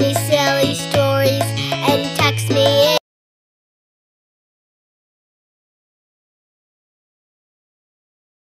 me silly stories.